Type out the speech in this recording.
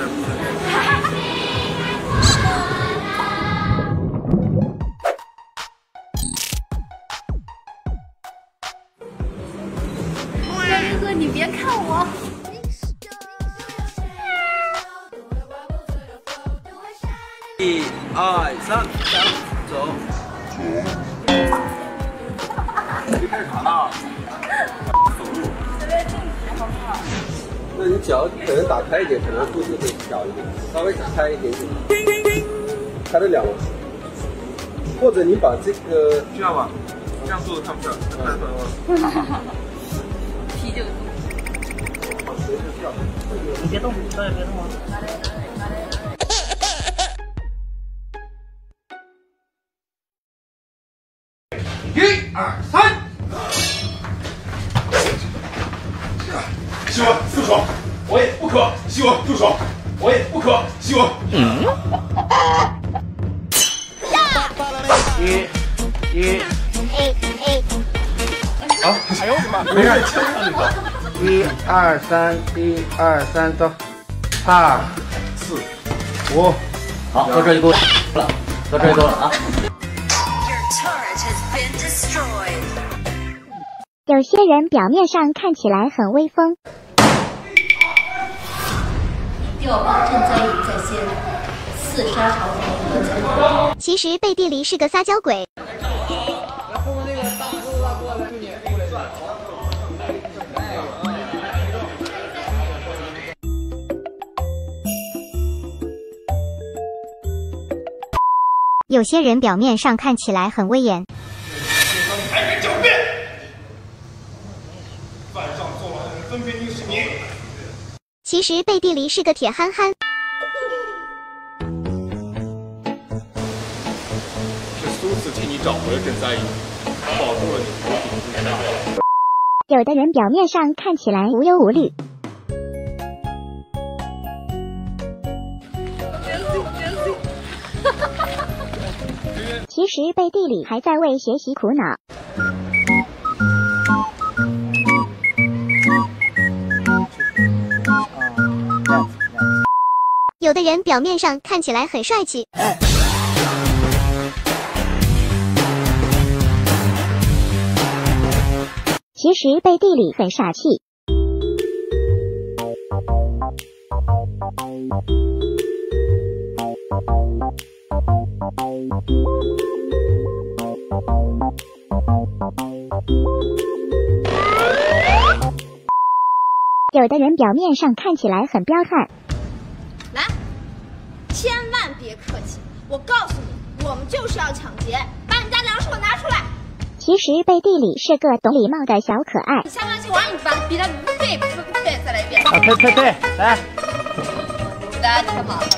小哥哥，你别看我。一二三，走。你开始爬了。你脚可能打开一点，可能肚子会小一点，稍微打开一点点，开得了吗。或者你把这个这样吧，这样做的看不出来，看出来吗？啤酒肚。你别动，小姐别动啊！一二三，希望住手！我也不可，希望住手！我也不可，希望。一，一，啊！哎呦我的妈！没事枪上那个。一二三，一二三，走。二四五，好，到这就够了，到这就够了啊。Your turret has been destroyed. 有些人表面上看起来很威风，调把赈灾于在先，刺杀朝廷何在后？其实背地里是个撒娇鬼。有些人表面上看起来很威严，开人狡辩！犯上作乱的人分别定是你。其实背地里是个铁憨憨。是苏子替你找回了赈灾营，保住了你头顶之上。有的人表面上看起来无忧无虑，其实背地里还在为学习苦恼。有的人表面上看起来很帅气，其实背地里很傻气。有的人表面上看起来很彪悍，千万别客气！我告诉你，我们就是要抢劫，把你家粮食给我拿出来！其实背地里是个懂礼貌的小可爱你。下半句我让你把比他背背背再来一遍。啊，呸呸呸，来。大家听好了，